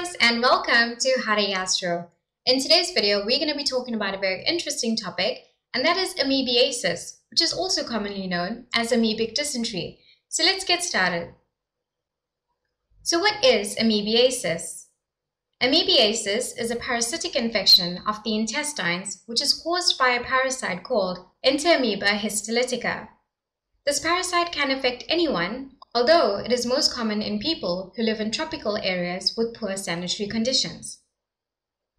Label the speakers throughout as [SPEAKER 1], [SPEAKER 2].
[SPEAKER 1] guys and welcome to How To Gastro. In today's video, we're going to be talking about a very interesting topic and that is amoebiasis, which is also commonly known as amoebic dysentery. So let's get started. So what is amoebiasis? Amoebiasis is a parasitic infection of the intestines which is caused by a parasite called Entamoeba histolytica. This parasite can affect anyone although it is most common in people who live in tropical areas with poor sanitary conditions.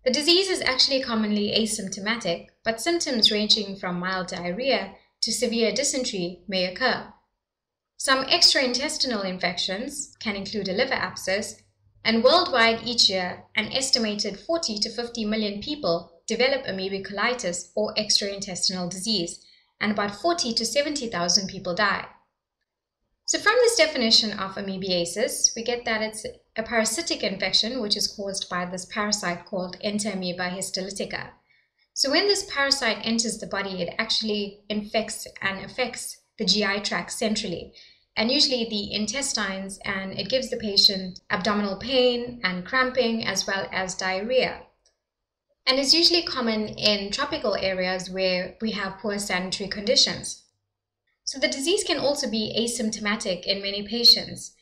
[SPEAKER 1] The disease is actually commonly asymptomatic, but symptoms ranging from mild diarrhea to severe dysentery may occur. Some extraintestinal infections can include a liver abscess, and worldwide each year, an estimated 40 to 50 million people develop amoebic colitis or extraintestinal disease, and about 40 to 70,000 people die. So from this definition of amoebiasis, we get that it's a parasitic infection which is caused by this parasite called Entamoeba histolytica. So when this parasite enters the body, it actually infects and affects the GI tract centrally, and usually the intestines, and it gives the patient abdominal pain and cramping as well as diarrhea. And is usually common in tropical areas where we have poor sanitary conditions. So the disease can also be asymptomatic in many patients,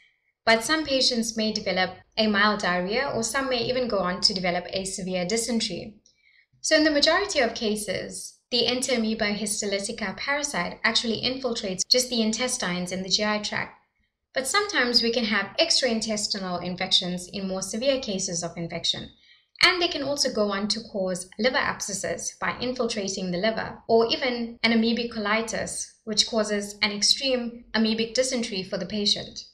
[SPEAKER 1] but some patients may develop a mild diarrhea or some may even go on to develop a severe dysentery. So in the majority of cases, the Entamoeba histolytica parasite actually infiltrates just the intestines in the GI tract. But sometimes we can have extraintestinal infections in more severe cases of infection. And they can also go on to cause liver abscesses by infiltrating the liver, or even an amoebic colitis, which causes an extreme amoebic dysentery for the patient.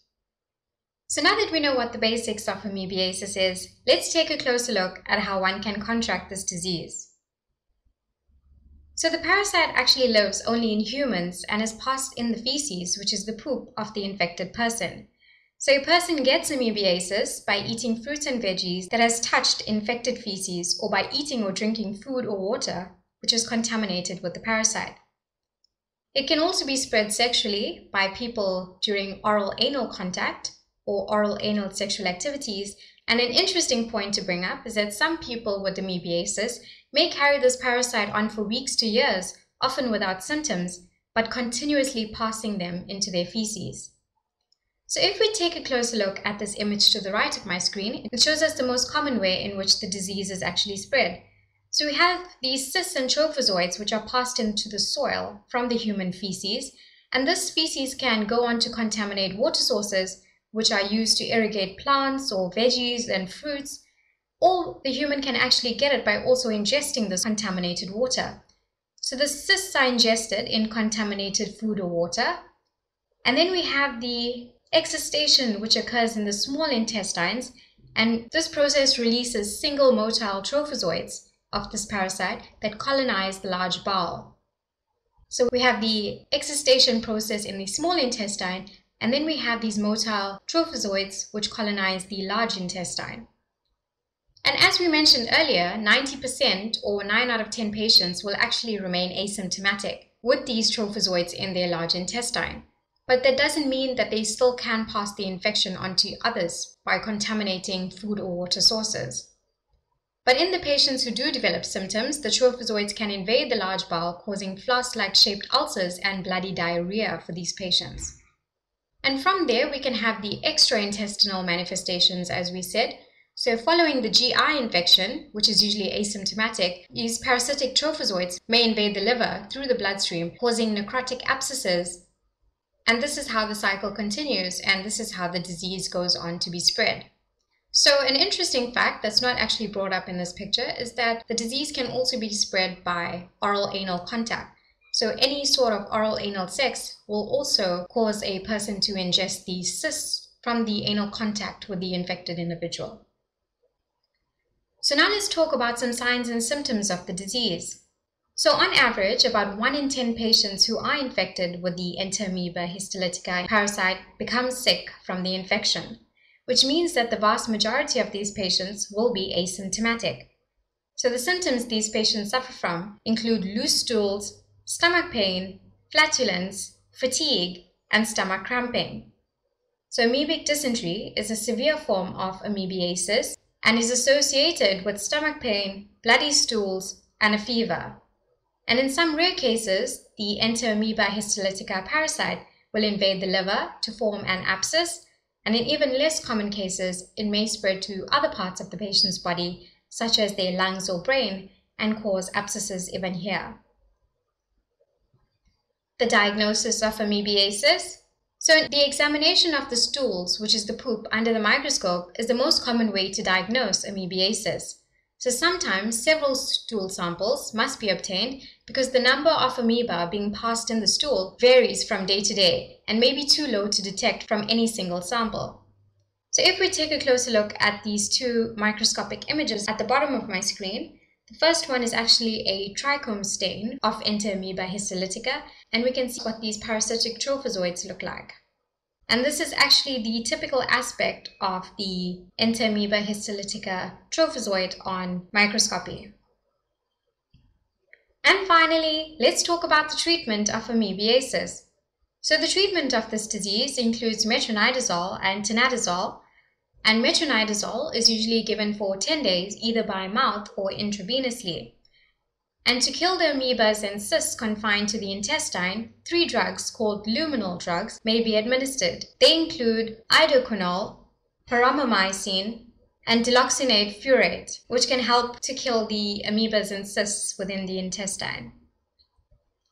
[SPEAKER 1] So now that we know what the basics of amoebiasis is, let's take a closer look at how one can contract this disease. So the parasite actually lives only in humans and is passed in the feces, which is the poop of the infected person. So a person gets amoebiasis by eating fruits and veggies that has touched infected feces or by eating or drinking food or water which is contaminated with the parasite. It can also be spread sexually by people during oral anal contact or oral anal sexual activities. And an interesting point to bring up is that some people with amoebiasis may carry this parasite on for weeks to years, often without symptoms, but continuously passing them into their feces. So if we take a closer look at this image to the right of my screen, it shows us the most common way in which the disease is actually spread. So we have these cysts and trophozoites which are passed into the soil from the human feces, and this species can go on to contaminate water sources which are used to irrigate plants or veggies and fruits, or the human can actually get it by also ingesting this contaminated water. So the cysts are ingested in contaminated food or water, and then we have the excystation which occurs in the small intestines. And this process releases single motile trophozoites of this parasite that colonize the large bowel. So we have the excystation process in the small intestine and then we have these motile trophozoites which colonize the large intestine. And as we mentioned earlier, 90% or 9 out of 10 patients will actually remain asymptomatic with these trophozoites in their large intestine. But that doesn't mean that they still can pass the infection onto others by contaminating food or water sources. But in the patients who do develop symptoms, the trophozoites can invade the large bowel, causing flask-like shaped ulcers and bloody diarrhea for these patients. And from there, we can have the extraintestinal manifestations, as we said. So following the GI infection, which is usually asymptomatic, these parasitic trophozoites may invade the liver through the bloodstream, causing necrotic abscesses and this is how the cycle continues, and this is how the disease goes on to be spread. So an interesting fact that's not actually brought up in this picture is that the disease can also be spread by oral anal contact. So any sort of oral anal sex will also cause a person to ingest these cysts from the anal contact with the infected individual. So now let's talk about some signs and symptoms of the disease. So on average, about 1 in 10 patients who are infected with the Entamoeba histolytica parasite become sick from the infection, which means that the vast majority of these patients will be asymptomatic. So the symptoms these patients suffer from include loose stools, stomach pain, flatulence, fatigue, and stomach cramping. So amoebic dysentery is a severe form of amoebiasis and is associated with stomach pain, bloody stools, and a fever. And in some rare cases, the Entamoeba histolytica parasite will invade the liver to form an abscess, and in even less common cases, it may spread to other parts of the patient's body, such as their lungs or brain, and cause abscesses even here. The diagnosis of amoebiasis. So the examination of the stools, which is the poop under the microscope, is the most common way to diagnose amoebiasis. So sometimes several stool samples must be obtained because the number of amoeba being passed in the stool varies from day to day and may be too low to detect from any single sample. So if we take a closer look at these two microscopic images at the bottom of my screen, the first one is actually a trichrome stain of Entamoeba histolytica, and we can see what these parasitic trophozoites look like. And this is actually the typical aspect of the Entamoeba histolytica trophozoite on microscopy. And finally, let's talk about the treatment of amoebiasis. So the treatment of this disease includes metronidazole and tinidazole, and metronidazole is usually given for 10 days either by mouth or intravenously. And to kill the amoebas and cysts confined to the intestine, three drugs called luminal drugs may be administered. They include iodoquinol, paromomycin, and diloxanide furoate, which can help to kill the amoebas and cysts within the intestine.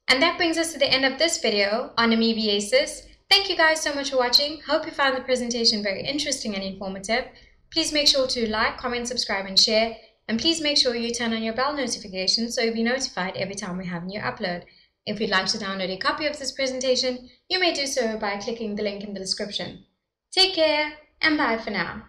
[SPEAKER 1] And that brings us to the end of this video on amoebiasis. Thank you guys so much for watching. Hope you found the presentation very interesting and informative. Please make sure to like, comment, subscribe, and share. And please make sure you turn on your bell notifications so you'll be notified every time we have a new upload. If you'd like to download a copy of this presentation, you may do so by clicking the link in the description. Take care and bye for now.